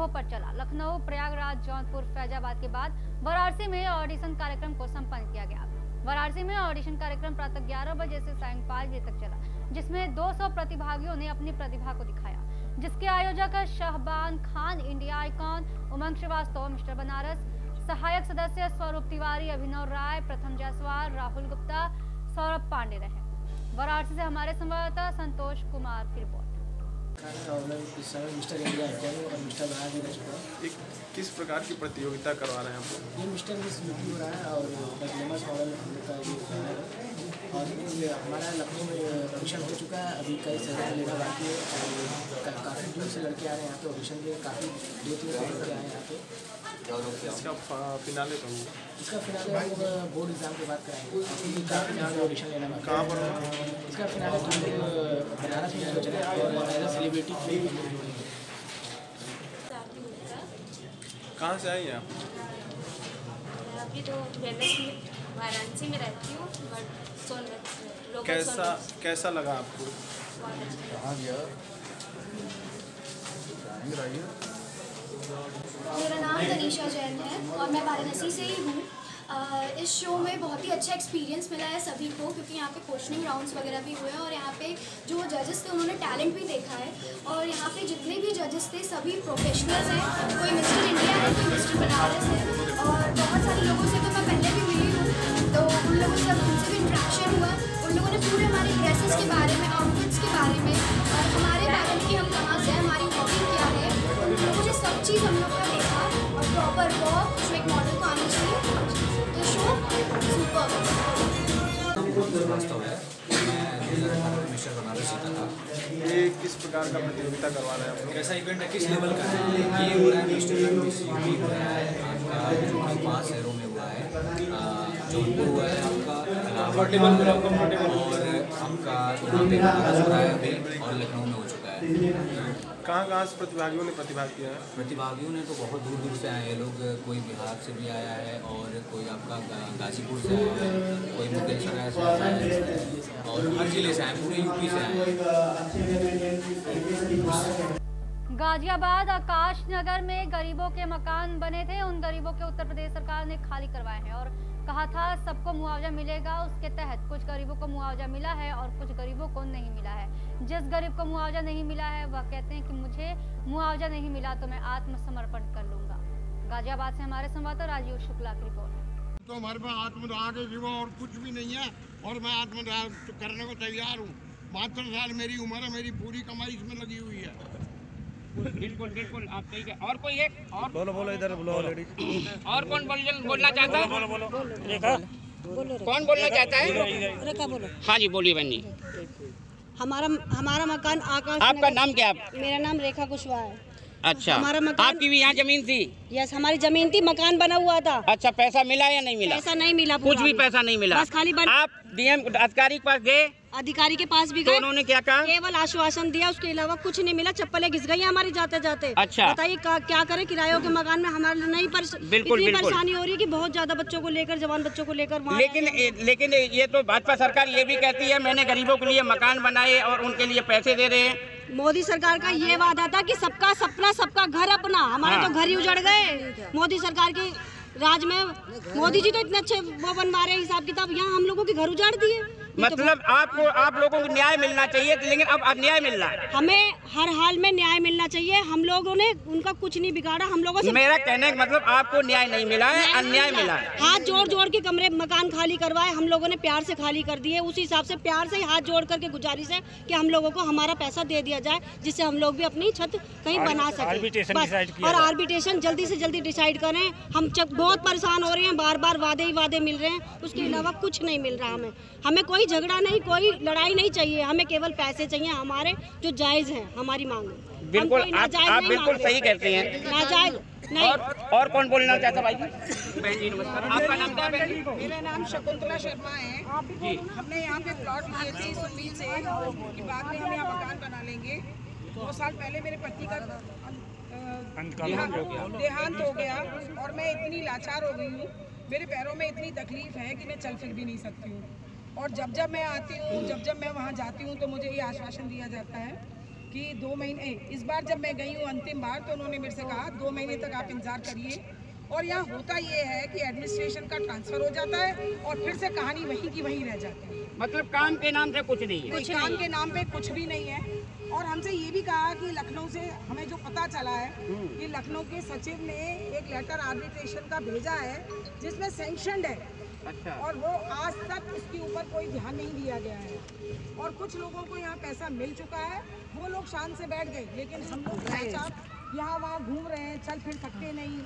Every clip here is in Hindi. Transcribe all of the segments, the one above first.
जगहों पर चला। लखनऊ, प्रयागराज, जौनपुर, फैजाबाद के बाद वाराणसी में ऑडिशन कार्यक्रम को संपन्न किया गया। वाराणसी में ऑडिशन कार्यक्रम प्रातः 11 बजे से सायं पाँच बजे तक चला, जिसमें 200 प्रतिभागियों ने अपनी प्रतिभा को दिखाया। जिसके आयोजक Shahban Khan, India icon, Umang Srivastava, mister Banaras, सहायक सदस्य स्वरूप तिवारी, अभिनव राय, प्रथम जायसवाल, राहुल गुप्ता, सौरभ पांडे रहे। वाराणसी से हमारे संवाददाता संतोष कुमार की रिपोर्ट। किस प्रकार की प्रतियोगिता करवा रहे हैं आप ये मिस्टर हो रहा है और और हमारा लखनऊ में ऑडिशन हो चुका है। अभी कई सजाएँ लेना बाकी है। और का, काफ़ी दूर से लड़के आ रहे हैं यहाँ पे। ऑडिशन के काफ़ी दो तीन लड़के आए हैं यहाँ पे। इसका फ- फिनाले कब इसका फिनाले हम बोर्ड एग्ज़ाम के बाद कराएँगे। काफ़ी यहाँ पे ऑडिशन लेना बाकी कहाँ पर है। इसका फिनाले हम लोग बनारस में सोच रहे हैं। और एज अ सेलिब्रिटी कहाँ से आई हैं आप? मैं अभी तो वाराणसी में रहती हूँ बट सोनभद्र कैसा कैसा लगा आपको? बहुत अच्छा मेरा नाम तनीषा जैन है और मैं वाराणसी से ही हूँ। इस शो में बहुत ही अच्छा एक्सपीरियंस मिला है सभी को क्योंकि यहाँ पे क्वेश्चनिंग राउंड्स वगैरह भी हुए हैं और यहाँ पे जो जजेस थे उन्होंने टैलेंट भी देखा है। और यहाँ पे जितने भी जजेस थे सभी प्रोफेशनल्स हैं। कोई मिस्टर इंडिया है कोई मिस्टर बनारस है। और बहुत सारे लोगों से लोगों से उनसे भी इंट्रैक्शन हुआ उन लोगों ने पूरे हमारे ड्रेसेस के बारे में आउटफिट्स के बारे में और हमारे बारे में कि हम कहाँ से हैं हमारी हॉबी क्या है उन लोगों ने सब चीज़ हम लोग का देखा और प्रॉपर वॉक जो एक मॉडल को आनी चाहिए तो शो सुपर है ये किस प्रकार का प्रतियोगिता करवा रहे हैं आप लोग? कैसा इवेंट है? किस लेवल का है? ये हो रहा है मिस्टर हो रहा है आपका जो कि पाँच शहरों में हुआ है आ, कहाँ कहाँ से प्रतिभागियों ने प्रतिभाग किया है प्रतिभागियों ने तो बहुत दूर दूर से आए हैं लोग। कोई बिहार से भी आया है और कोई आपका गाजीपुर से आया है, कोई मुगलसराय से आया है, और हर ज़िले से आए पूरे यूपी से आए गाजियाबाद आकाश नगर में गरीबों के मकान बने थे। उन गरीबों के उत्तर प्रदेश सरकार ने खाली करवाए हैं और कहा था, सबको मुआवजा मिलेगा, उसके तहत कुछ गरीबों को मुआवजा मिला है और कुछ गरीबों को नहीं मिला है। जिस गरीब को मुआवजा नहीं मिला है, वह कहते हैं कि मुझे मुआवजा नहीं मिला तो मैं आत्मसमर्पण कर लूँगा। गाजियाबाद से हमारे संवाददाता राजीव शुक्ला की रिपोर्ट। तो हमारे पास सिवा और कुछ भी नहीं है और मैं आत्मदाह करने को तैयार हूँ। बहत्तर साल मेरी उम्र है, मेरी पूरी कमाई इसमें लगी हुई है। बिल्कुल बिल्कुल आप सही कह और कोई एक और? बोलो बोलो इधर बोलो लेडीज़ और कौन बोल बोलना चाहता है? बोलो बोलो कौन बोलना चाहता है? रेखा बोलो। हाँ जी बोलिए बहन जी। हमारा हमारा मकान आकाश आपका नाम क्या है मेरा नाम रेखा कुशवाहा है। अच्छा। हमारा मकान- आपकी भी यहाँ ज़मीन थी? यस हमारी ज़मीन थी मकान बना हुआ था। अच्छा पैसा मिला या नहीं मिला? पैसा नहीं मिला कुछ भी पैसा नहीं मिला। बस खाली बन- आप डीएम अधिकारी के पास गए? अधिकारी के पास भी तो गए। उन्होंने क्या कहा? केवल आश्वासन दिया उसके अलावा कुछ नहीं मिला। चप्पलें घिस गई हमारी जाते जाते अच्छा। बताइए क्या करें? किरायों के मकान में हमारे नहीं पर बिल्कुल, इतनी परेशानी हो रही है कि बहुत ज़्यादा बच्चों को लेकर जवान बच्चों को लेकर लेकिन लेकिन ये तो भाजपा सरकार ये भी कहती है मैंने गरीबों के लिए मकान बनाए और उनके लिए पैसे दे रहे हैं। मोदी सरकार का ये वादा था कि सबका सपना सबका घर अपना। हमारे हाँ। तो घर ही उजड़ गए। मोदी सरकार के राज में मोदी जी तो इतने अच्छे वो बनवा रहे हैं हिसाब किताब। यहाँ हम लोगों के घर उजाड़ दिए। तो मतलब आपको आप लोगों को न्याय मिलना चाहिए लेकिन अब अन्याय मिल रहा है। हमें हर हाल में न्याय मिलना चाहिए। हम लोगों ने उनका कुछ नहीं बिगाड़ा। हम लोगों से मेरा कहने का मतलब आपको न्याय नहीं मिला है अन्याय मिला। मिला है। हाथ जोड़ जोड़ के कमरे मकान खाली करवाए। हम लोगों ने प्यार से खाली कर दिए। उसी हिसाब से प्यार से हाथ जोड़ करके गुजारिश है कि हम लोगों को हमारा पैसा दे दिया जाए जिससे हम लोग भी अपनी छत कहीं बना सके। और आर्बिट्रेशन जल्दी से जल्दी डिसाइड करें। हम बहुत परेशान हो रहे हैं बार बार वादे ही वादे मिल रहे हैं उसके अलावा कुछ नहीं मिल रहा हमें। हमें कोई झगड़ा नहीं कोई लड़ाई नहीं चाहिए। हमें केवल पैसे चाहिए हमारे जो जायज़ है हमारी मांग। बिल्कुल आप आप बिल्कुल सही कहते हैं। नाजायज नहीं। और और कौन बोलना चाहता भाई जी? बहन जी नमस्कार आपका नाम क्या है मेरा नाम शकुंतला शर्मा है। जी। हमने यहाँ पे प्लॉट लिए थे इस उम्मीद से कि बाद में हम यहाँ मकान बना लेंगे। दो साल पहले मेरे पति का देहांत हो गया और मैं इतनी लाचार हो गई हूँ। मेरे पैरों में इतनी तकलीफ़ है कि मैं चल फिर भी नहीं सकती हूँ। और जब जब मैं आती हूँ जब जब मैं वहाँ जाती हूँ तो मुझे ये आश्वासन दिया जाता है कि दो महीने इस बार जब मैं गई हूँ अंतिम बार तो उन्होंने मेरे से कहा दो महीने तक आप इंतज़ार करिए। और यहाँ होता ये है कि एडमिनिस्ट्रेशन का ट्रांसफ़र हो जाता है और फिर से कहानी वहीं की वहीं रह जाती है। मतलब काम के नाम से कुछ नहीं है। कुछ काम के नाम पे कुछ भी नहीं है। और हमसे ये भी कहा कि लखनऊ से हमें जो पता चला है कि लखनऊ के सचिव ने एक लेटर आर्बिट्रेशन का भेजा है जिसमें सेंक्शनड है। अच्छा। और वो आज तक इसके ऊपर कोई ध्यान नहीं दिया गया है। और कुछ लोगों को यहाँ पैसा मिल चुका है। वो लोग शान से बैठ गए लेकिन हम लोग लाचार यहाँ वहाँ घूम रहे हैं चल फिर सकते नहीं।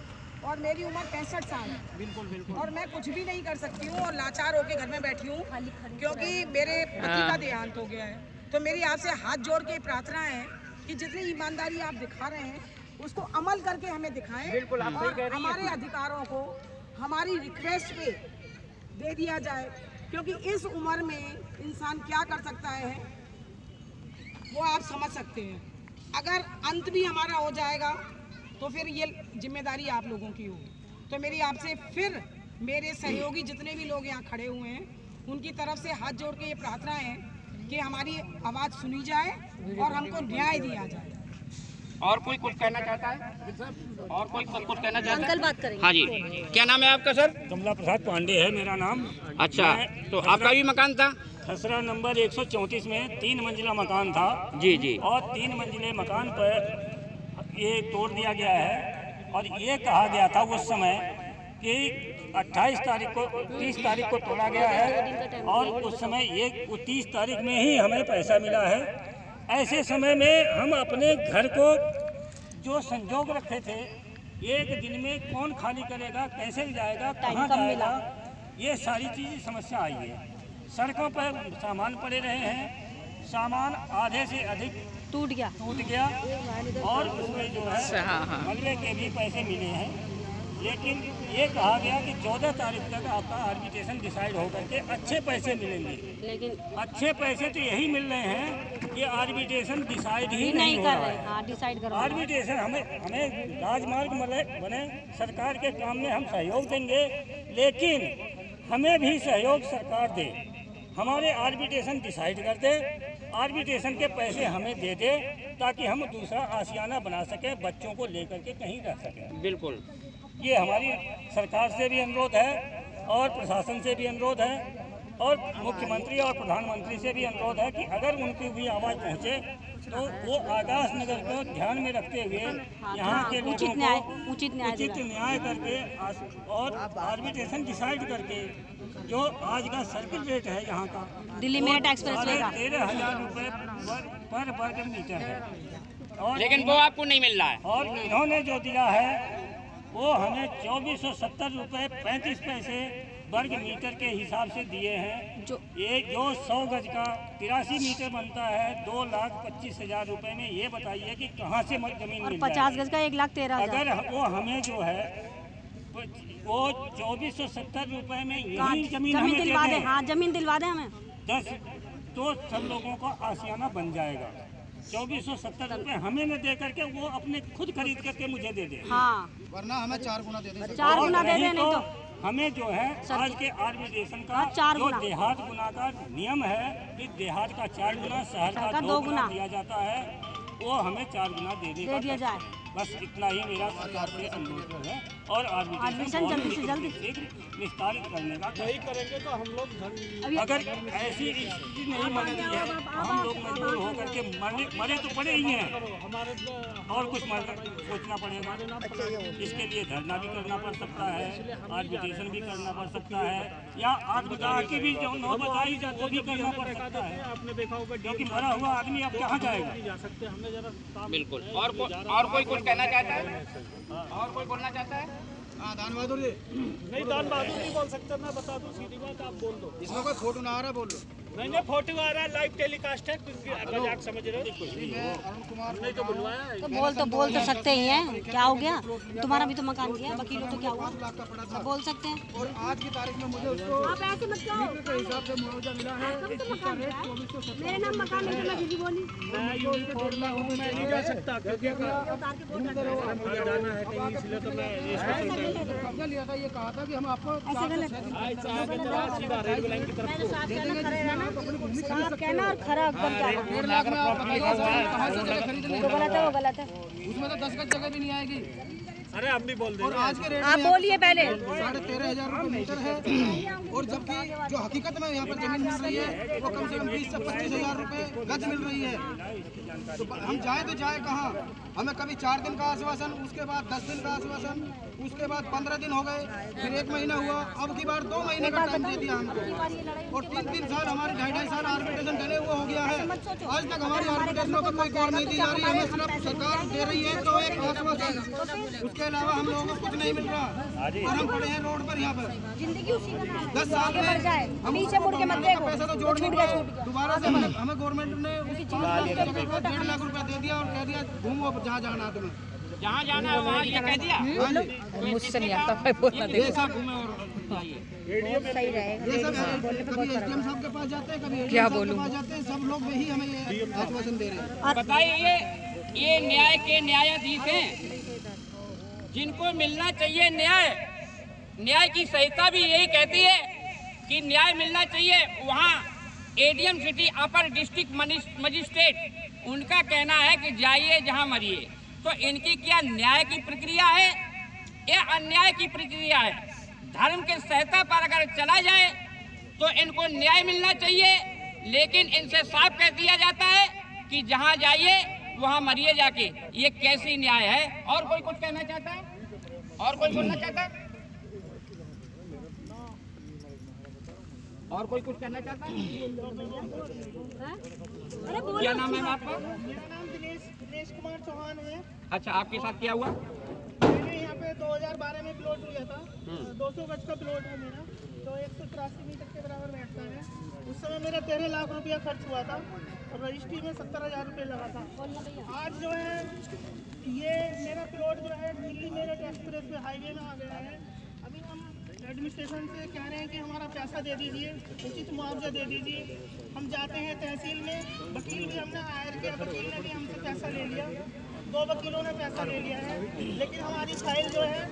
और मेरी उम्र पैंसठ साल है। बिल्कुल बिल्कुल। और मैं कुछ भी नहीं कर सकती हूँ और लाचार होकर घर में बैठी हूँ क्योंकि मेरे पति का देहांत हो गया है। तो मेरी आपसे हाथ जोड़ के प्रार्थना है कि जितनी ईमानदारी आप दिखा रहे हैं उसको अमल करके हमें दिखाएँ। बिल्कुल, आप और कह रही हैं। हमारे अधिकारों को हमारी रिक्वेस्ट पे दे दिया जाए, क्योंकि इस उम्र में इंसान क्या कर सकता है? वो आप समझ सकते हैं। अगर अंत भी हमारा हो जाएगा तो फिर ये ज़िम्मेदारी आप लोगों की होगी। तो मेरी आपसे फिर मेरे सहयोगी जितने भी लोग यहाँ खड़े हुए हैं, उनकी तरफ़ से हाथ जोड़ के ये प्रार्थना है कि हमारी आवाज़ सुनी जाए और हमको न्याय दिया जाए। और कोई कुछ कहना चाहता है? और कोई कुछ कुछ कहना चाहता है? अंकल बात करेंगे। हाँ जी। क्या नाम है आपका सर? कमला प्रसाद पांडे है मेरा नाम। अच्छा तो आपका भी मकान था? खसरा नंबर 134 में तीन मंजिला मकान था। जी जी। और तीन मंजिले मकान पर ये तोड़ दिया गया है। और ये कहा गया था उस समय कि 28 तारीख को 30 तारीख को तोड़ा गया है। और उस समय ये 30 तारीख में ही हमें पैसा मिला है। ऐसे समय में हम अपने घर को जो संजोग रखे थे एक दिन में कौन खाली करेगा कैसे जाएगा कहाँ जाएगा ये सारी चीज़ समस्या आई है। सड़कों पर सामान पड़े रहे हैं सामान आधे से अधिक टूट गया। टूट गया और उसमें जो है हाँ, हाँ। मलबे के भी पैसे मिले हैं। लेकिन ये कहा गया कि 14 तारीख तक आपका आर्बिट्रेशन डिसाइड होकर के अच्छे पैसे मिलेंगे। लेकिन अच्छे पैसे तो यही मिल रहे हैं कि आर्बिट्रेशन डिसाइड ही नहीं नहीं कर रहे है। हाँ डिसाइड करो। आर्बिट्रेशन हमें हमें राजमार्ग बने बने सरकार के काम में हम सहयोग देंगे लेकिन हमें भी सहयोग सरकार दे। हमारे आर्बिट्रेशन डिसाइड कर दे आर्बिट्रेशन के पैसे हमें दे दे ताकि हम दूसरा आशियाना बना सकें बच्चों को लेकर के कहीं रह सकें। बिल्कुल। ये हमारी सरकार से भी अनुरोध है और प्रशासन से भी अनुरोध है और मुख्यमंत्री और प्रधानमंत्री से भी अनुरोध है कि अगर उनकी भी आवाज़ पहुँचे तो वो आकाश नगर को ध्यान में रखते हुए यहाँ के लोगों उचित को न्याय उचित न्याय उचित न्याय करके और आर्बिट्रेशन डिसाइड करके जो आज का सर्किल रेट है यहाँ का दिल्ली मेरठ एक्सप्रेसवे का। तेरह हज़ार रुपये पर, पर वर्ग मीटर है। और लेकिन वो आपको नहीं मिल रहा है। और इन्होंने जो दिया है वो हमें चौबीस सौ सत्तर रुपये पैंतीस पैसे वर्ग मीटर के हिसाब से दिए हैं। जो ये जो सौ गज का तिरासी मीटर बनता है दो लाख पच्चीस हज़ार रुपये में ये बताइए कि कहाँ से ज़मीन और पचास गज का एक लाख तेरह अगर वो हमें जो है वो चौबीस सौ सत्तर रुपये में यही ज़मीन ज़मीन दिलवा दे हाँ ज़मीन दिलवा दे हमें। दस तो सब लोगों का आसियाना बन जाएगा। चौबीस सौ सत्तर रूपए हमें न दे करके वो अपने खुद खरीद करके मुझे दे दे हाँ। वरना हमें चार गुना दे दे। चार गुना दे नहीं दे नहीं तो हमें जो है आज के आर्बिट्रेशन का हाँ, चार जो देहात गुना का नियम है कि देहात का चार गुना शहर का दो गुना दिया जाता है वो हमें चार गुना देने दे दिया जाए। बस इतना ही मेरा सरकार से अनुरोध है और आर्बिट्रेशन जल्दी से जल्दी। निस्तारित करने का नहीं करेंगे तो हम लोग अगर ऐसी स्थिति नहीं बनती है हम लोग मजबूर होकर के मरने मरे तो पड़े ही हैं। और कुछ मरना सोचना पड़ेगा। इसके लिए धरना भी करना पड़ सकता है आर्बिट्रेशन भी करना पड़ सकता है या आत्मदाह की भी जो नौबत आई जाए वो भी करना पड़ सकता है। आपने देखा होगा क्योंकि मरा हुआ आदमी अब कहाँ जाएगा? जा सकते हमने जरा बिल्कुल। और और कोई कुछ कहना चाहता है? और कोई बोलना चाहता है? हाँ दान बहादुर जी। नहीं दान बहादुर नहीं बोल सकते मैं बता दूँ सीधी बात आप बोल दो। इसमें कोई खोट ना आ रहा बोल लो मैंने फ़ोटो आ रहा है लाइव टेलीकास्ट है कुछ भी मज़ाक समझ रहे हो? नहीं तो बुलवाया है। तो बोल तो बोल तो सकते ही हैं। क्या हो गया? तुम्हारा भी तो मकान गया वकीलों तो क्या हुआ? तो बोल सकते हैं। और आज की तारीख में मुझे उसको आप ऐसे मत कहो। के हिसाब से मुआवजा मिला है। तो है? मेरे नाम मकान तो मैं दीदी बोली। मैं यूनिट बोल रहा हूँ मैं नहीं जा सकता क्योंकि मुझे जाना है कहीं इसलिए तो मैं ये कब्जा लिया था ये कहा था कि हम आपको ऐसे गलत आगे चला सीधा रेलवे लाइन की तरफ़ मैंने रहना साफ़ कहना और खरा गलत है वो गलत है। उसमें तो दस गज जगह भी नहीं आएगी। अरे हम भी बोल और आज के रेट आप बोलिए पहले। साढ़े तेरह हज़ार रुपये मीटर है। और जबकि जो हकीकत में यहाँ पर ज़मीन मिल रही है वो कम से कम बीस से पच्चीस हज़ार रुपये गज मिल रही है। तो हम जाए तो जाए कहाँ? हमें कभी चार दिन का आश्वासन उसके बाद दस दिन का आश्वासन उसके बाद पंद्रह दिन हो गए फिर एक महीना हुआ अब की बार दो महीने का टाइम दे दिया हमको और तीन तीन साल हमारे ढाई ढाई साल आर्बिट्रेशन डले हुए हो गया है। आज तक हमारी आर्बिट्रेशनों पर कोई गौर नहीं दी जा रही हमें सिर्फ़ सरकार दे रही है तो एक आश्वासन। उसके अलावा हम लोगों को कुछ नहीं मिल रहा। और हम पड़े हैं रोड पर यहाँ पर। ज़िंदगी उसी है दस साल में जाए। हम पीछे मुड़ के मत देखो। पैसा तो जोड़ छूट नहीं गया पाए। दोबारा से हमें हमें गवर्नमेंट ने डेढ़ लाख रुपया दे दिया और कह दिया घूमो जहाँ जाना है तुम्हें। जहाँ जाना है वहाँ ये कह दिया। हाँ मुझसे नहीं आता मैं बोलना ये सब घूमे और सही रहेगा ये सब कभी एसडीएम साहब के पास जाते हैं कभी क्या बोलूँ? हैं सब लोग वही हमें ये आश्वासन दे रहे हैं। बताइए ये ये न्याय के न्यायाधीश हैं। जिनको मिलना चाहिए न्याय न्याय की संहिता भी यही कहती है कि न्याय मिलना चाहिए। वहाँ ADM city upper district magistrate उनका कहना है कि जाइए जहाँ मरिए। तो इनकी क्या न्याय की प्रक्रिया है? या अन्याय की प्रक्रिया है। धर्म के संहिता पर अगर चला जाए तो इनको न्याय मिलना चाहिए। लेकिन इनसे साफ़ कह दिया जाता है कि जहाँ जाइए वहाँ मरिए जाके। ये कैसी न्याय है? और कोई कुछ कहना चाहता है? और कोई बोलना चाहता है? और कोई कुछ कहना चाहता है? क्या नाम है आपका? मेरा नाम दिनेश दिनेश कुमार चौहान है। अच्छा आपके साथ क्या हुआ? मैंने यहाँ पे 2012 में प्लॉट लिया था। 200 गज का प्लॉट है मेरा। तो एक सौ तिरासी मीटर के बराबर बैठता है। उस समय मेरा तेरह लाख रुपया खर्च हुआ था और रजिस्ट्री में सत्तर हज़ार रुपये लगा था। आज जो है, ये मेरा प्लॉट जो है, दिल्ली मेरठ एक्सप्रेस पे हाईवे में आ गया है। अभी हम एडमिनिस्ट्रेशन से कह रहे हैं कि हमारा पैसा दे दीजिए, उचित मुआवजा दे दीजिए। हम जाते हैं तहसील में, वकील भी हमने हायर किया, वकील ने भी हमसे पैसा ले लिया। दो वकीलों ने पैसा ले लिया है। लेकिन हमारी फ़ाइल जो है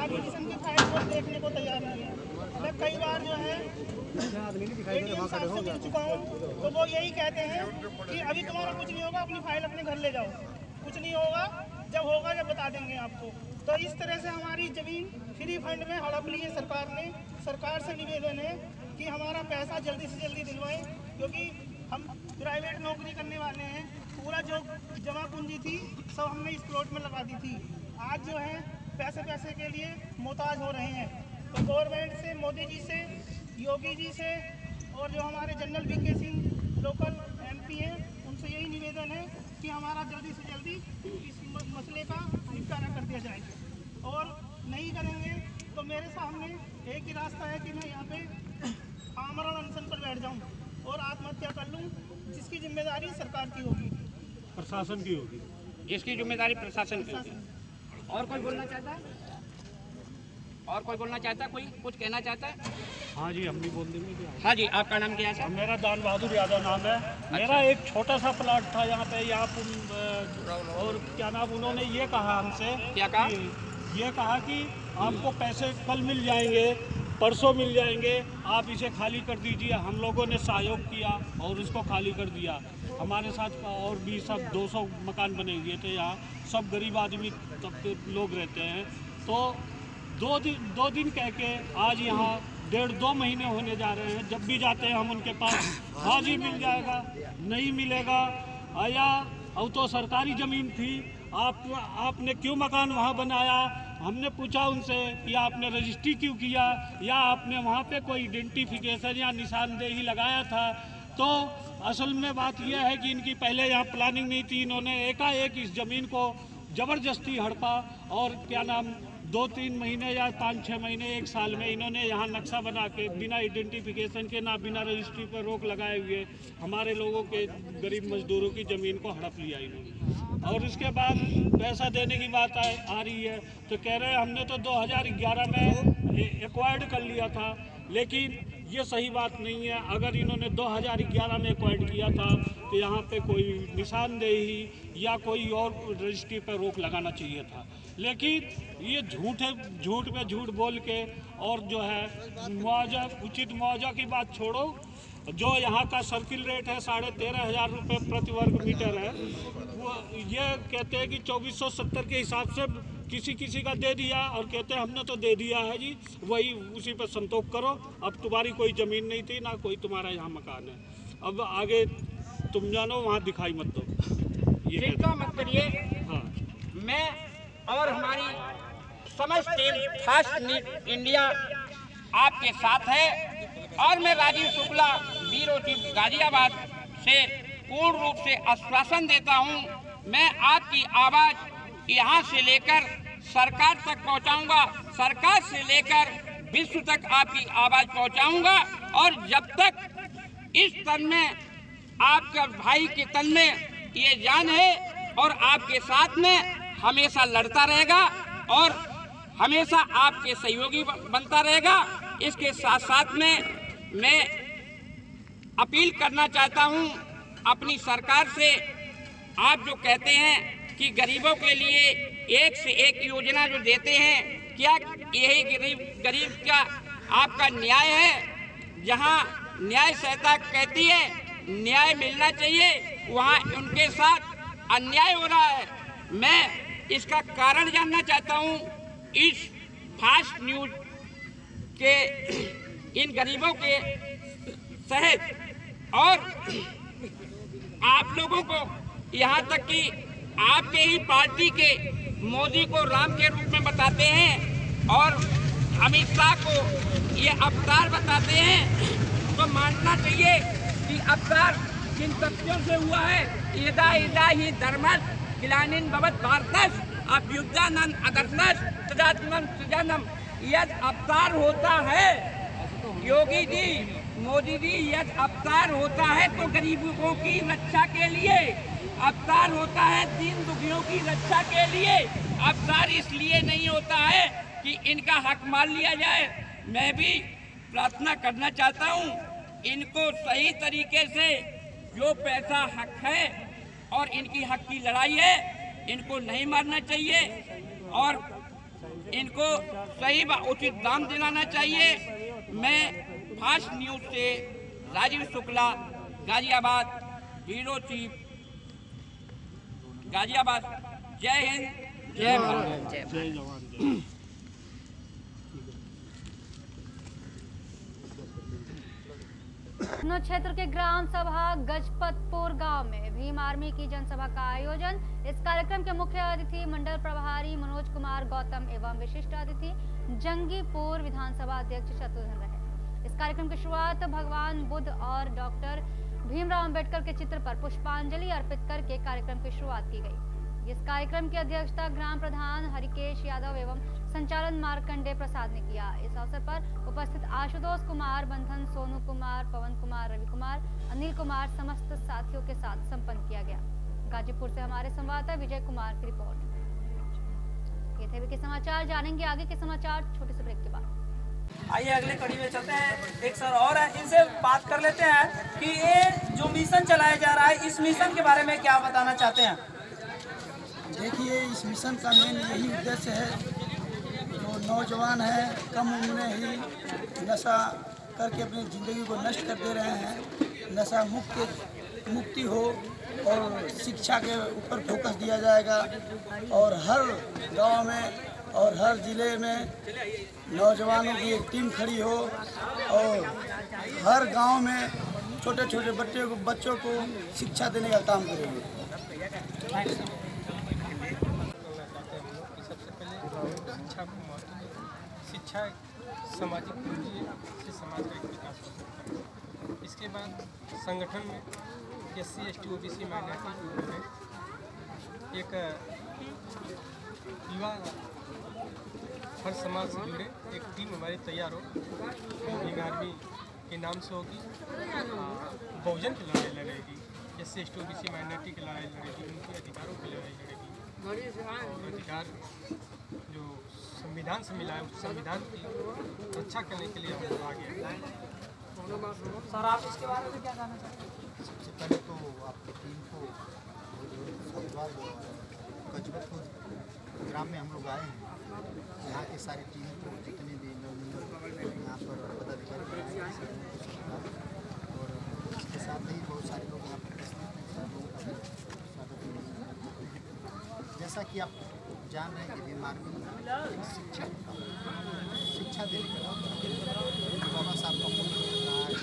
आर्बिट्रेशन की फ़ाइल को देखने को तैयार नहीं है। मैं कई बार जो है ADM साहब से मिल चुका हूँ तो वो यही कहते हैं कि अभी तुम्हारा कुछ नहीं होगा अपनी फ़ाइल अपने घर ले जाओ। कुछ नहीं होगा जब होगा जब बता देंगे आपको। तो इस तरह से हमारी ज़मीन फ्री फंड में हड़प ली है सरकार ने। सरकार से निवेदन है कि हमारा पैसा जल्दी से जल्दी दिलवाएँ क्योंकि हम प्राइवेट नौकरी करने वाले हैं। पूरा जो जमा पूंजी थी सब हमने इस प्लॉट में लगा दी थी। आज जो है पैसे पैसे के लिए मोहताज हो रहे हैं। तो गवर्नमेंट से मोदी जी से योगी जी से और जो हमारे जनरल वी के सिंह लोकल एमपी हैं उनसे यही निवेदन है कि हमारा जल्दी से जल्दी इस मसले का निपटारा कर दिया जाए। और नहीं करेंगे तो मेरे सामने एक ही रास्ता है कि मैं यहाँ पे आमरण अनशन पर बैठ जाऊँ और आत्महत्या कर लूँ जिसकी ज़िम्मेदारी सरकार की होगी। प्रशासन की होगी। जिसकी ज़िम्मेदारी प्रशासन की होगी। और कोई बोलना चाहता है? और कोई बोलना चाहता है? कोई कुछ कहना चाहता है? हाँ जी हम भी बोल देंगे हाँ जी आपका नाम क्या है मेरा दान बहादुर यादव नाम है। अच्छा। मेरा एक छोटा सा प्लाट था यहाँ पे यहाँ पर, और क्या नाम उन्होंने ये कहा हमसे क्या कहा? ये कहा कि आपको पैसे कल मिल जाएँगे परसों मिल जाएँगे आप इसे खाली कर दीजिए। हम लोगों ने सहयोग किया और इसको खाली कर दिया। हमारे साथ और भी सब 200 मकान बने हुए थे यहाँ। सब गरीब आदमी तबके लोग रहते हैं। तो दो दिन दो दिन कह के आज यहाँ डेढ़ दो महीने होने जा रहे हैं। जब भी जाते हैं हम उनके पास हाँ जी, मिल जाएगा, नहीं मिलेगा। आया, अब तो सरकारी ज़मीन थी। आप, आपने क्यों मकान वहाँ बनाया? हमने पूछा उनसे कि आपने रजिस्ट्री क्यों किया? या आपने वहाँ पे कोई आइडेंटिफिकेशन या निशानदेही लगाया था? तो असल में बात यह है कि इनकी पहले यहाँ प्लानिंग नहीं थी। इन्होंने एकाएक इस ज़मीन को ज़बरदस्ती हड़पा और क्या नाम दो तीन महीने या पाँच छः महीने एक साल में इन्होंने यहाँ नक्शा बना के बिना आइडेंटिफिकेशन के ना बिना रजिस्ट्री पर रोक लगाए हुए हमारे लोगों के गरीब मजदूरों की ज़मीन को हड़प लिया इन्होंने। और उसके बाद पैसा देने की बात आ, आ रही है। तो कह रहे हैं हमने तो 2011 में एक्वायर्ड कर लिया था लेकिन ये सही बात नहीं है। अगर इन्होंने 2011 में एक्वायर्ड किया था तो यहाँ पे कोई निशानदेही या कोई और रजिस्ट्री पर रोक लगाना चाहिए था। लेकिन ये झूठ है झूठ पे झूठ बोल के और जो है मुआवजा उचित मुआवजा की बात छोड़ो। जो यहाँ का सर्किल रेट है साढ़े तेरह हज़ार रुपये प्रति वर्ग मीटर है वो ये कहते हैं कि चौबीस सौ सत्तर के हिसाब से किसी किसी का दे दिया और कहते हैं हमने तो दे दिया है जी वही उसी पर संतोष करो। अब तुम्हारी कोई ज़मीन नहीं थी ना कोई तुम्हारा यहाँ मकान है। अब आगे तुम जानो वहाँ दिखाई मत दो। ये मत करिए। हाँ। मैं और हमारी समस्त टीम न्यूज़ इंडिया आपके साथ है। और मैं राजीव शुक्ला बीरो चीफ गाजियाबाद से पूर्ण रूप से आश्वासन देता हूँ, मैं आपकी आवाज़ यहाँ से लेकर सरकार तक पहुंचाऊँगा। सरकार से लेकर विश्व तक आपकी आवाज़ पहुंचाऊँगा। और जब तक इस तन में, आपका भाई के तन में ये जान है और आपके साथ में हमेशा लड़ता रहेगा और हमेशा आपके सहयोगी बनता रहेगा। इसके साथ साथ में मैं अपील करना चाहता हूँ, अपनी सरकार से आप जो कहते हैं कि गरीबों के लिए एक से एक योजना जो देते हैं, क्या यही गरीब गरीब का आपका न्याय है? जहाँ न्याय संहिता कहती है, न्याय मिलना चाहिए, वहाँ उनके साथ अन्याय हो रहा है। मैं इसका कारण जानना चाहता हूँ इस फास्ट न्यूज़ के, इन गरीबों के सहित और आप लोगों को यहाँ तक कि आपके ही पार्टी के मोदी को राम के रूप में बताते हैं और अमित शाह को ये अवतार बताते हैं तो मानना चाहिए कि अवतार किन तथ्यों से हुआ है ईदा ईदा ही धर्मस गिलानिन भवत भारतस। अभ्युदानन सृजनम यद अवतार होता है, योगी जी, मोदी जी, यद अवतार होता है तो गरीबों की रक्षा के लिए, अवतार होता है दीन दुखियों की रक्षा के लिए, अवतार इसलिए नहीं होता है कि इनका हक मान लिया जाए। मैं भी प्रार्थना करना चाहता हूँ, इनको सही तरीके से जो पैसा हक है और इनकी हक की लड़ाई है इनको नहीं मारना चाहिए और इनको सही उचित दाम दिलाना चाहिए। मैं फास्ट न्यूज़ से राजीव शुक्ला, गाजियाबाद ज़ीरो चीफ। गाजियाबाद, जय हिंद, जय भारत। जय जवान। नौ क्षेत्र के ग्राम सभा, गजपतपुर गाँव में भीम आर्मी की जनसभा का आयोजन। इस कार्यक्रम के मुख्य अतिथि मंडल प्रभारी मनोज कुमार गौतम एवं विशिष्ट अतिथि जंगीपुर विधानसभा अध्यक्ष शत्रुघ्न रहे। इस कार्यक्रम की शुरुआत भगवान बुद्ध और डॉक्टर भीमराव अंबेडकर के चित्र पर पुष्पांजलि अर्पित करके कार्यक्रम की शुरुआत की गई। इस कार्यक्रम की अध्यक्षता ग्राम प्रधान हरिकेश यादव एवं संचालन मार्कंडे प्रसाद ने किया। इस अवसर पर उपस्थित आशुतोष कुमार, बंधन सोनू कुमार, पवन कुमार, रवि कुमार, अनिल कुमार समस्त साथियों के साथ संपन्न किया गया। गाजीपुर से हमारे संवाददाता विजय कुमार की रिपोर्ट। ये थे के समाचार। जानेंगे आगे के समाचार। छोटे से ब्रेक के बाद। आइए अगले कड़ी में चलते हैं। एक सर और है, इनसे बात कर लेते हैं कि ये जो मिशन चलाया जा रहा है, इस मिशन के बारे में क्या बताना चाहते हैं? देखिए, इस मिशन का मेन यही उद्देश्य है जो नौजवान हैं, कम उम्र में ही नशा करके अपनी ज़िंदगी को नष्ट कर दे रहे हैं। नशा मुक्त, मुक्ति हो और शिक्षा के ऊपर फोकस दिया जाएगा। और हर गाँव में और हर ज़िले में नौजवानों की एक टीम खड़ी हो और हर गाँव में छोटे छोटे बच्चे को, बच्चों को शिक्षा देने का काम करेंगे। सबसे शिक्षा को महत्व शिक्षा सामाजिक पूंजी से समाज का एक विकास हो सकता है। इसके बाद संगठन में S C, S T, O, B, C minority में एक युवा हर समाज से जुड़े एक टीम हमारी तैयार हो। भीम आर्मी के नाम से होगी। बहुजन की लड़ाई लड़ेगी। S C, S T, O, B, C minority की लड़ाई लड़ेगी। उनके अधिकारों की लड़ाई लड़ेगी। अधिकार जो संविधान से मिला है उस संविधान की रक्षा करने के लिए हम लोग आगे आए सर आप इसके बारे में क्या कहना चाहते हैं? सबसे पहले तो आपकी टीम को कचबतपुर ग्राम में हम लोग आए हैं। यहाँ के सारी टीम को जितने भी यहाँ पर पदाधिकारी हैं। और इसके साथ ही बहुत सारे लोग यहाँ पर उपस्थित हैं सब लोगों का भी स्वागत हम लोग करते हैं जैसा कि आप जान रहे हैं कि भीम आर्मी एक शिक्षा का शिक्षा देने का काम बाबा साहब का मूल रहा है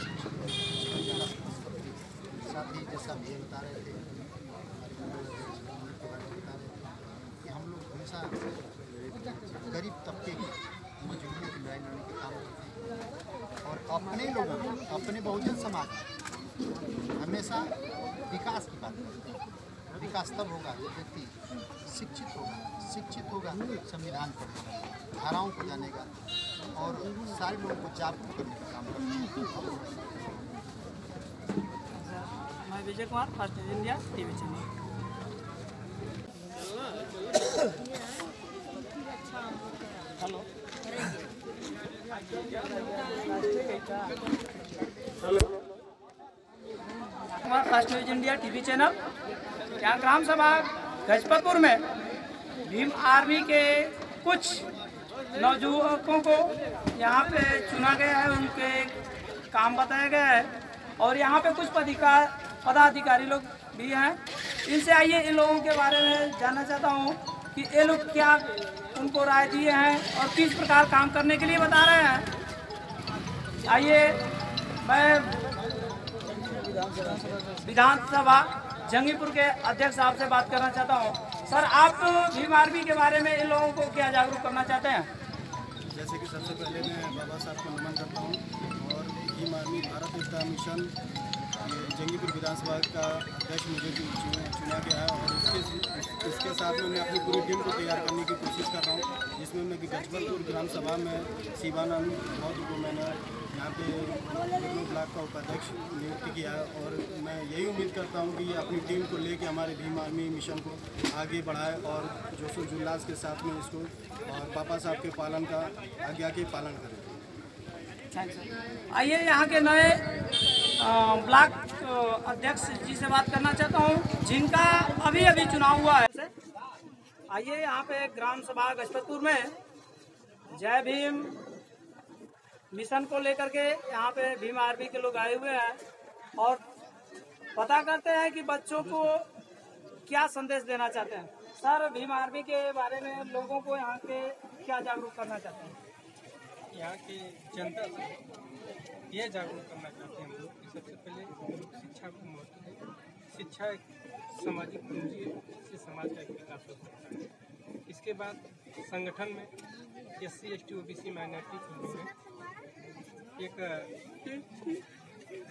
साथ ही जैसा भैया बता रहे थे के में हम लोग हमेशा गरीब तबके की मजदूरों की लड़ाई लड़ने का काम करते हैं। और अपने लोगों को अपने बहुजन समाज में हमेशा विकास की बात करते हैं। विकास तब होगा जब व्यक्ति शिक्षित होगा शिक्षित होगा संविधान पढ़ेगा धाराओं को जानेगा और सारे लोगों को जागरूक करने का काम करते हैं मैं Vijay Kumar, first India, TV channel. Hello. Kumar, first news India, TV channel. क्या ग्राम सभा गजपतपुर में भीम आर्मी के कुछ नौजुवकों को यहाँ पे चुना गया है, उनके काम बताया गया है। और यहाँ पे कुछ पदाधिकार पदाधिकारी लोग भी हैं। इनसे आइए, इन लोगों के बारे में जानना चाहता हूँ कि ये लोग क्या उनको राय दिए हैं और किस प्रकार काम करने के लिए बता रहे हैं। आइए, मैं विधानसभा जंगीपुर के अध्यक्ष साहब से बात करना चाहता हूँ। सर, आप भीम आर्मी के बारे में इन लोगों को क्या जागरूक करना चाहते हैं? जैसे कि सबसे पहले मैं बाबा साहब को नमन करता हूँ और भीम आर्मी भारत एकता मिशन जंगीपुर विधानसभा का अध्यक्ष मुझे चुना गया है और इसके इसके साथ में मैं अपनी पूरी टीम को तैयार करने की कोशिश कर रहा हूँ, जिसमें मैं गजबलपुर ग्राम सभा में शिवानंद मौर्य को मैंने यहाँ पे ब्लॉक का उपाध्यक्ष नियुक्त किया है और मैं यही उम्मीद करता हूँ कि अपनी टीम को लेके हमारे भीम आर्मी मिशन को आगे बढ़ाए और जोशो जुल्लास के साथ में इसको और पापा साहब के पालन का आज्ञा के पालन करें। आइए यहाँ के नए ब्लॉक अध्यक्ष जी से बात करना चाहता हूँ, जिनका अभी अभी चुनाव हुआ है। आइए यहाँ पे ग्राम सभा गजपतपुर में। जय भीम। मिशन को लेकर के यहाँ पे भीम आर्मी के लोग आए हुए हैं और पता करते हैं कि बच्चों को क्या संदेश देना चाहते हैं। सर, भीम आर्मी के बारे में लोगों को यहाँ के क्या जागरूक करना चाहते हैं? यहाँ की जनता से यह जागरूक करना चाहते हैं हम लोग सबसे पहले शिक्षा को महत्व शिक्षा एक सामाजिक पूंजी है इससे समाज का एक विकास हो सकता है। इसके बाद संगठन में S C S T O B C minority के में एक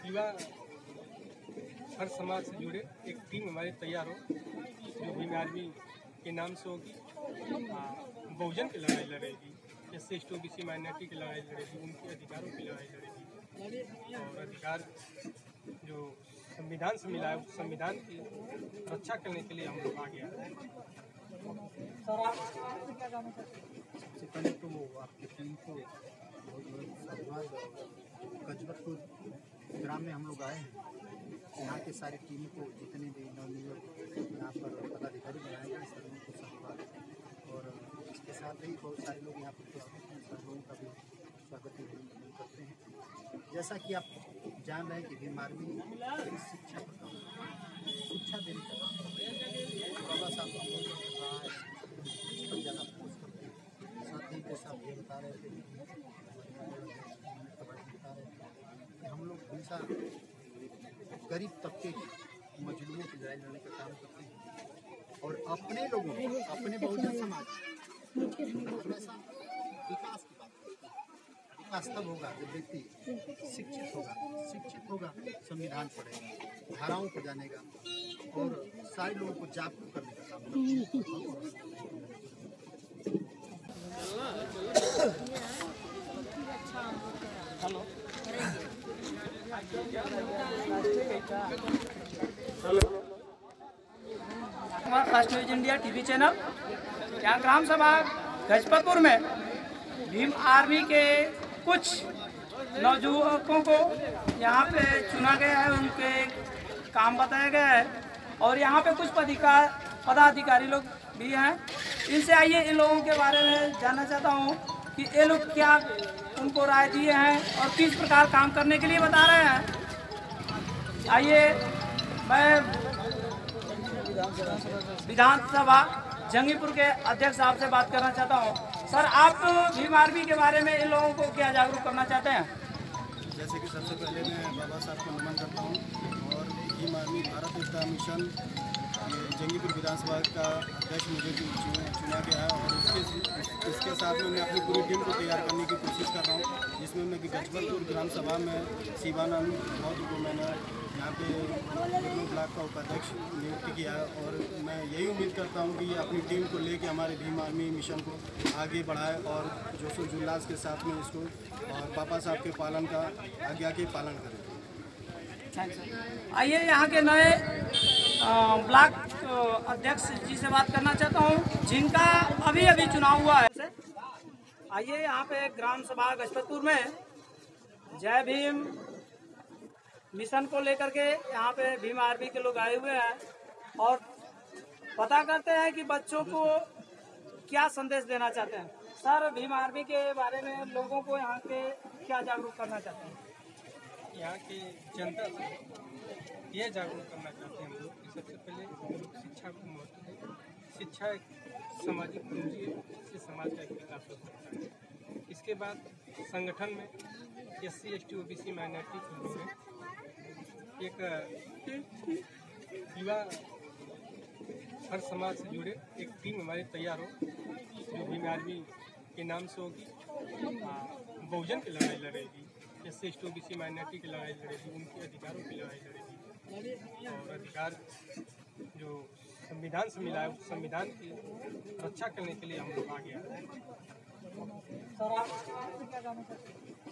युवा हर समाज से जुड़े एक टीम हमारी तैयार हो जो भीम आर्मी के नाम से होगी। बहुजन की लड़ाई लड़ेगी S C S T O B C minority की लड़ाई लड़ेगी उनके अधिकारों की लड़ाई लड़ेगी। और अधिकार जो संविधान से मिला है उस संविधान की रक्षा करने के लिए हम लोग आगे आ रहे हैं। सर आप क्या चाहते हैं? बहुत बहुत गजबतपुर ग्राम में हम लोग आए हैं यहाँ के सारी टीम को जितने भी नवनियुक्त यहाँ पर पदाधिकारी बनाए गए लोगों को साधुवाद और इसके साथ ही बहुत सारे लोग यहाँ पर उपस्थित हैं, सब लोगों का भी स्वागत करते हैं जैसा कि आप जान रहे हैं कि भीम आर्मी शिक्षा। शिक्षा देने का। बाबा साहब का ज़्यादा फोकस करते हैं साथ ही जैसा आप ये बता रहे थे हमारे मंडल अध्यक्ष अमित तिवारी बता रहे थे कि हम लोग हमेशा गरीब तबके की मजलूमों की लड़ाई लड़ने का काम करते हैं। और अपने लोगों अपने बहुजन समाज हमेशा विकास की बात करते हैं। विकास तब होगा जब व्यक्ति शिक्षित होगा शिक्षित होगा, संविधान पढ़ेगा, धाराओं को जानेगा और सारे लोगों को जागरूक करने का काम करते first news India TV channel यहाँ ग्राम सभा गजपतपुर में भीम आर्मी के कुछ नौजुवकों को यहाँ पे चुना गया है, उनके काम बताया गया है और यहाँ पे कुछ पदाधिकार पदाधिकारी लोग भी हैं। इनसे आइए इन लोगों के बारे में जानना चाहता हूँ कि ये लोग क्या उनको राय दिए हैं और किस प्रकार काम करने के लिए बता रहे हैं। आइए, मैं विधानसभा, जंगीपुर के अध्यक्ष साहब से बात करना चाहता हूँ। सर, आप भीम आर्मी के बारे में इन लोगों को क्या जागरूक करना चाहते हैं? जैसे कि सबसे पहले मैं बाबा साहब को नमन करता हूँ और भीम आर्मी भारत मिशन जंगीपुर विधानसभा का अध्यक्ष मुझे चुना गया है और इसके इसके साथ में मैं अपनी पूरी टीम को तैयार करने की कोशिश कर रहा हूँ, जिसमें मैं गजपतपुर ग्राम सभा में शिवानंद मौर्य को मैंने यहाँ पे ब्लॉक का उपाध्यक्ष नियुक्त किया है और मैं यही उम्मीद करता हूँ कि अपनी टीम को लेके हमारे भीम आर्मी मिशन को आगे बढ़ाए और जोश जुल्लास के साथ में इसको और पापा साहब के पालन का आज्ञा के पालन करें। आइए यहाँ के नए ब्लॉक अध्यक्ष जी से बात करना चाहता हूँ, जिनका अभी अभी चुनाव हुआ है। आइए यहाँ पे ग्राम सभा गजपतपुर में। जय भीम। मिशन को लेकर के यहाँ पे भीम आर्मी के लोग आए हुए हैं। और पता करते हैं कि बच्चों को क्या संदेश देना चाहते हैं। सर, भीम आर्मी के बारे में लोगों को यहाँ के क्या जागरूक करना चाहते हैं? यहाँ के जनता से ये जागरूक करना चाहते हैं हम लोग कि सबसे पहले हम लोग शिक्षा को महत्व दें। शिक्षा एक सामाजिक पूंजी है इससे समाज का एक विकास हो सकता है। इसके बाद संगठन में S C S T O B C minority field में एक, युवा हर समाज से जुड़े एक टीम हमारी तैयार हो, जो भीम आर्मी के नाम से होगी। बहुजन की लड़ाई लड़ेगी। S C S T O B C minority की लड़ाई लड़ेगी उनके अधिकारों की लड़ाई लड़ेगी और अधिकार जो संविधान से मिला है उस संविधान की रक्षा करने के लिए हम लोग आगे आ हैं?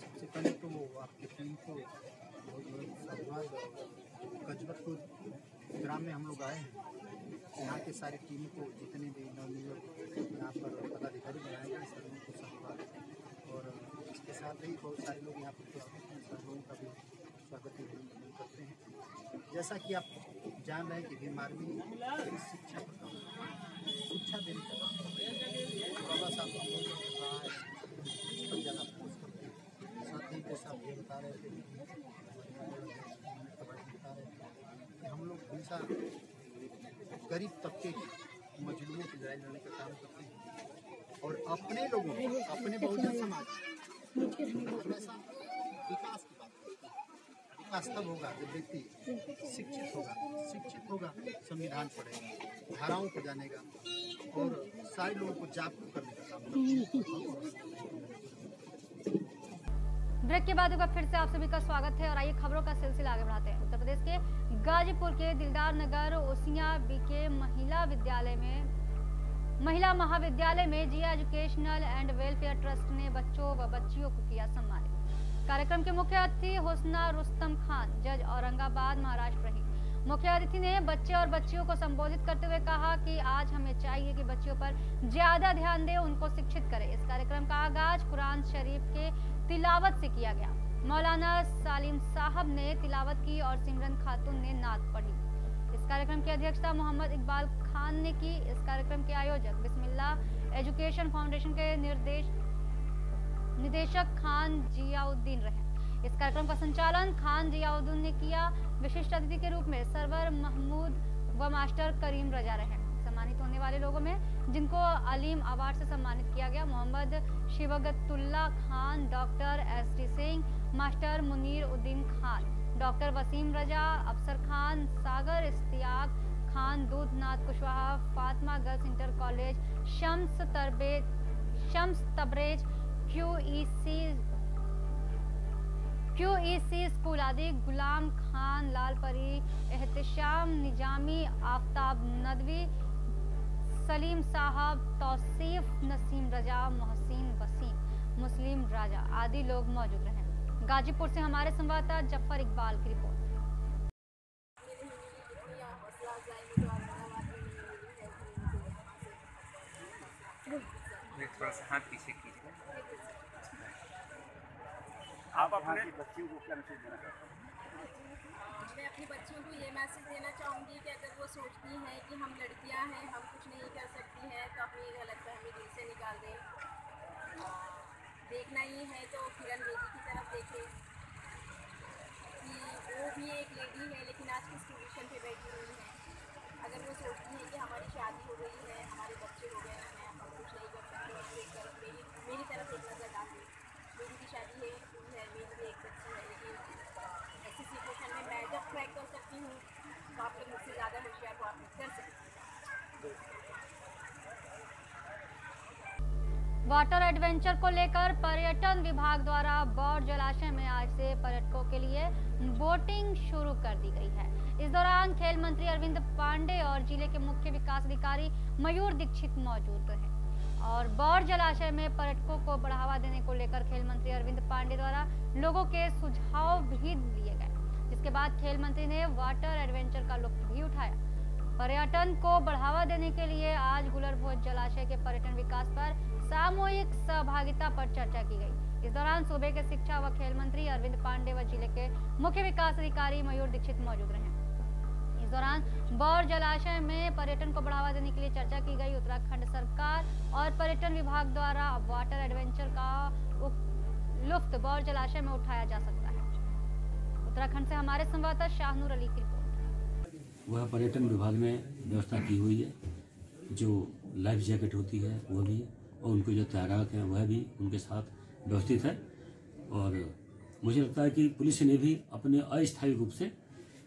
सबसे पहले तो वो आपकी टीम को बहुत बहुत धन्यवाद। गजबतपुर ग्राम में हम लोग आए हैं। यहाँ के सारी टीम को जितने भी नवनियुक्त यहाँ पर पदाधिकारी बनाए गए सर उनको धन्यवाद और इसके साथ ही बहुत सारे लोग यहाँ पर उपस्थित हैं, सब लोगों का भी स्वागत करते हैं जैसा कि आप जान रहे हैं कि बीमार आर्मी एक शिक्षा। शिक्षा देने का काम करता है। बाबा साहब का बहुत रहा है इस पर ज़्यादा फोकस करते हैं साथ ही जैसा आप ये बता रहे थे बता रहे थे कि हम लोग हमेशा गरीब तबके के मजलूमों की लड़ाई लड़ने का काम करते हैं और अपने लोगों को अपने बहुजन समाज हमेशा विकास की बात करते हैं विकास तब होगा जब व्यक्ति शिक्षित होगा। शिक्षित होगा, संविधान पढ़ेगा, धाराओं को जानेगा और सारे लोगों को जागरूक करने का काम ब्रेक के बाद बार फिर से आप सभी का स्वागत है और आइए खबरों का सिलसिला आगे बढ़ाते हैं। उत्तर प्रदेश के गाजीपुर के दिलदार नगर ओसिया बीके महिला विद्यालय में, महिला महाविद्यालय में Jiya educational and welfare trust ने बच्चों व बच्चियों को किया सम्मानित। कार्यक्रम के मुख्य अतिथि हुसना रुस्तम खान, जज औरंगाबाद महाराष्ट्र रही। मुख्य अतिथि ने बच्चे और बच्चियों को संबोधित करते हुए कहा कि आज हमें चाहिए कि बच्चियों पर ज़्यादा ध्यान दें, उनको शिक्षित करें। इस कार्यक्रम का आगाज़ कुरान शरीफ के तिलावत से किया गया। मौलाना सालिम साहब ने तिलावत की और सिमरन खातून ने नात पढ़ी। इस कार्यक्रम की अध्यक्षता मोहम्मद इकबाल खान ने की। इस कार्यक्रम के आयोजक बिस्मिल्ला एजुकेशन फाउंडेशन के निर्देश निदेशक खान जियाउद्दीन रहे। इस कार्यक्रम का संचालन खान जियाउद्दीन ने किया। विशिष्ट अतिथि के रूप में सरवर महमूद व मास्टर करीम रजा रहे। सम्मानित होने वाले लोगों में, जिनको अलीम अवार्ड से सम्मानित किया गया, Mohammad Sibgatullah Khan, doctor S T Singh, master Muniruddin Khan, doctor Wasim Raza, Afsar Khan, Sagar Ishtiyaq Khan, Dudhnath Kushwaha, Fatima girls inter college, Shams Tabrez Shams Tabrez Q E C school? आदि गुलाम खान लाल परी, एहतशाम निजामी आफ्ताब नदवी, सलीम साहब, तौसीफ नसीम रजा, मोहसिन वसीम, मुस्लिम राजा आदि लोग मौजूद रहे। गाजीपुर से हमारे संवाददाता ज़फ़र इकबाल की रिपोर्ट। थोड़ा सा हाथ पीछे कीजिए। आप अपने बच्चियों को क्या मैसेज देना चाहते हैं? मैं अपनी बच्चियों को ये मैसेज देना चाहूँगी कि अगर वो सोचती हैं कि हम लड़कियाँ हैं हम कुछ नहीं कर सकती हैं तो अपनी गलत फहमी दिल से निकाल दें। देखना ही है तो किरण बेदी की तरफ़ देखें कि वो भी एक लेडी है लेकिन आज किस पोजीशन पे बैठी हुई है। अगर वो सोचती है कि हमारी शादी हो गई है हमारे बच्चे हो गए हैं हम कुछ नहीं कर सकते तो एक तरफ़ मेरी मेरी तरफ़ एक नज़र डाल दें मेरी भी शादी है हुई है मेरी भी एक बच्ची है लेकिन ऐसी सिचुएशन में मैं जब ट्रैक कर सकती हूँ तो आप लोग मुझसे ज़्यादा होशियार को आप कर सकते हैं वाटर एडवेंचर को लेकर पर्यटन विभाग द्वारा बौर जलाशय में आज से पर्यटकों के लिए बोटिंग शुरू कर दी गई है। इस दौरान खेल मंत्री अरविंद पांडे और ज़िले के मुख्य विकास अधिकारी मयूर दीक्षित मौजूद रहे। और बौर जलाशय में पर्यटकों को बढ़ावा देने को लेकर खेल मंत्री अरविंद पांडे द्वारा लोगों के सुझाव भी लिए गए। जिसके बाद खेल मंत्री ने वाटर एडवेंचर का लुत्फ भी उठाया। पर्यटन को बढ़ावा देने के लिए आज गुलरभोज जलाशय के पर्यटन विकास पर सामूहिक सहभागिता पर चर्चा की गई। इस दौरान सूबे के शिक्षा व खेल मंत्री अरविंद पांडे व ज़िले के मुख्य विकास अधिकारी मयूर दीक्षित मौजूद रहे। इस दौरान बौर जलाशय में पर्यटन को बढ़ावा देने के लिए चर्चा की गई। उत्तराखंड सरकार और पर्यटन विभाग द्वारा वाटर एडवेंचर का लुफ्त बौर जलाशय में उठाया जा सकता है। उत्तराखंड से हमारे संवाददाता शाहनूर अली की वह पर्यटन विभाग ने व्यवस्था की हुई है। जो लाइफ जैकेट होती है वह भी और उनके जो तैराक हैं वह भी उनके साथ व्यवस्थित है। और मुझे लगता है कि पुलिस ने भी अपने अस्थायी रूप से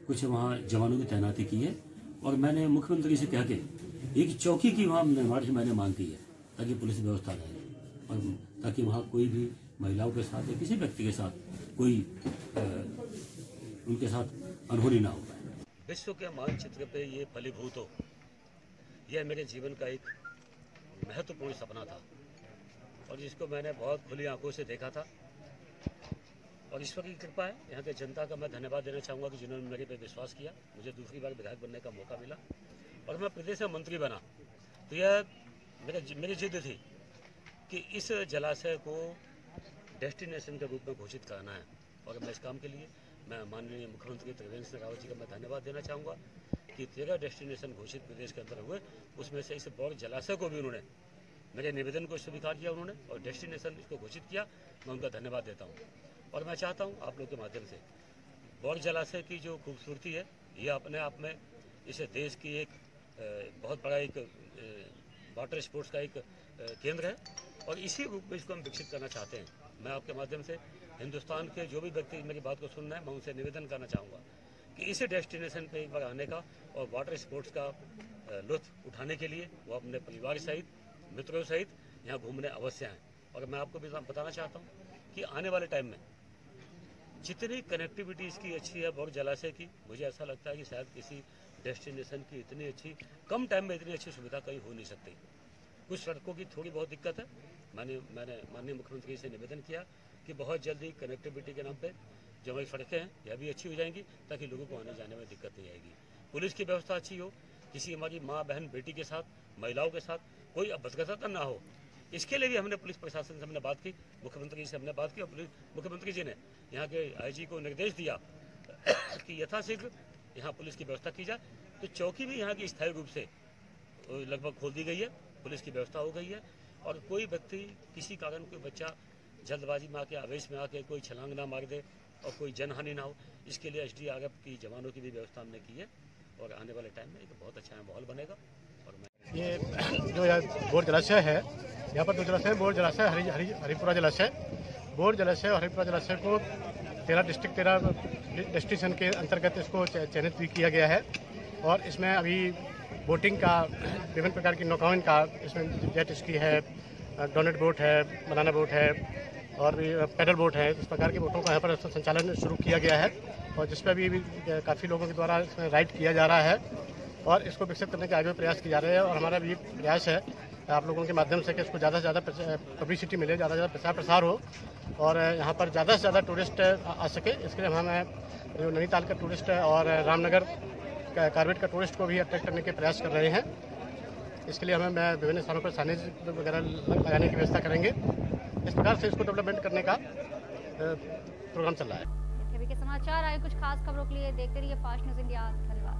कुछ वहाँ जवानों की तैनाती की है। और मैंने मुख्यमंत्री से कह के एक चौकी की वहाँ निर्माण की मैंने मांग की है ताकि पुलिस व्यवस्था रहे और ताकि वहाँ कोई भी महिलाओं के साथ या किसी व्यक्ति के साथ कोई आ, उनके साथ अनहोनी ना हो। विश्व के मानचित्र पे ये फलीभूत हो। यह मेरे जीवन का एक महत्वपूर्ण सपना था और जिसको मैंने बहुत खुली आँखों से देखा था। और ईश्वर की कृपा है, यहाँ के जनता का मैं धन्यवाद देना चाहूँगा कि जिन्होंने मेरे पे विश्वास किया, मुझे दूसरी बार विधायक बनने का मौका मिला और मैं प्रदेश में मंत्री बना। तो यह मेरे मेरी जिद थी कि इस जलाशय को डेस्टिनेशन के रूप में घोषित करना है और मैं इस काम के लिए मैं माननीय मुख्यमंत्री त्रिवेंद्र सिंह रावत जी का मैं धन्यवाद देना चाहूँगा कि तेरह डेस्टिनेशन घोषित प्रदेश के अंदर हुए, उसमें से इस बौर जलाशय को भी उन्होंने मेरे निवेदन को स्वीकार किया उन्होंने और डेस्टिनेशन इसको घोषित किया, मैं उनका धन्यवाद देता हूँ। और मैं चाहता हूँ आप लोग के माध्यम से बौर जलाशय की जो खूबसूरती है, ये अपने आप में इस देश की एक बहुत बड़ा एक वाटर स्पोर्ट्स का एक केंद्र है। और इसी रूप में इसको हम विकसित करना चाहते हैं। मैं आपके माध्यम से हिंदुस्तान के जो भी व्यक्ति मेरी बात को सुन रहे हैं, मैं उनसे निवेदन करना चाहूँगा कि इस डेस्टिनेशन पे एक बार आने का और वाटर स्पोर्ट्स का लुत्फ उठाने के लिए वो अपने परिवार सहित, मित्रों सहित यहाँ घूमने अवश्य आएँ। और मैं आपको भी बताना चाहता हूँ कि आने वाले टाइम में जितनी कनेक्टिविटी इसकी अच्छी है बहुत जलाशय की, मुझे ऐसा लगता है कि शायद किसी डेस्टिनेशन की इतनी अच्छी, कम टाइम में इतनी अच्छी सुविधा कहीं हो नहीं सकती। कुछ सड़कों की थोड़ी बहुत दिक्कत है। मैंने मैंने माननीय मुख्यमंत्री से निवेदन किया कि बहुत जल्दी कनेक्टिविटी के नाम पे जो हमारी सड़कें हैं, यह भी अच्छी हो जाएँगी ताकि लोगों को आने जाने में दिक्कत नहीं आएगी। पुलिस की व्यवस्था अच्छी हो, किसी हमारी माँ, बहन, बेटी के साथ, महिलाओं के साथ, कोई बदगता ना हो। इसके लिए भी हमने पुलिस प्रशासन से हमने बात की, मुख्यमंत्री जी से हमने बात की और मुख्यमंत्री जी ने यहाँ के आईजी को निर्देश दिया कि यथाशीघ्र यहाँ पुलिस की व्यवस्था की जाए। तो चौकी भी यहाँ की स्थायी रूप से लगभग खोल दी गई है, पुलिस की व्यवस्था हो गई है और कोई व्यक्ति किसी कारण कोई बच्चा जल्दबाजी में आके, आवेश में आके कोई छलांग ना मार दे और कोई जनहानि ना हो। इसके लिए एस डी की जवानों की भी व्यवस्था हमने की है और आने वाले टाइम में एक बहुत अच्छा माहौल बनेगा और मैं ये जो यहाँ बोर जलाशय है, यहाँ पर दो जलाशय बोर जलाशय, हरी हरी, हरिपुरा जलाशय। बोर जलाशय और हरिपुरा जलाशय को तेरह डिस्ट्रिक्ट तेरह डेस्टिनेशन के अंतर्गत इसको चयनित भी किया गया है। और इसमें अभी बोटिंग का, विभिन्न प्रकार की नौकाओं का इसमें जेट स्की है डोनेट बोट है बनाना बोट है और भी पैडल बोट है। इस प्रकार की बोटों का यहाँ पर संचालन शुरू किया गया है और जिस पर भी, काफ़ी लोगों के द्वारा राइड किया जा रहा है और इसको विकसित करने के आगे प्रयास किए जा रहे हैं और हमारा भी प्रयास है आप लोगों के माध्यम से कि इसको ज़्यादा से ज़्यादा पब्लिसिटी मिले ज़्यादा से ज़्यादा प्रचार प्रसार हो और यहाँ पर ज़्यादा से ज़्यादा टूरिस्ट आ सके। इसके लिए हमें जो नैनीताल का टूरिस्ट और रामनगर कार्बेट का टूरिस्ट को भी अट्रैक्ट करने के प्रयास कर रहे हैं। इसके लिए हमें विभिन्न स्थानों पर साइनेज वगैरह लगाने की व्यवस्था करेंगे। इस प्रकार से इसको डेवलपमेंट करने का प्रोग्राम चल रहा है। के समाचार आए कुछ खास खबरों के लिए देखते रहिए फास्ट न्यूज़ इंडिया धन्यवाद।